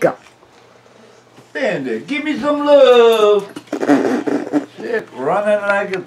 Go. Stand. Give me some love. Shit, running like a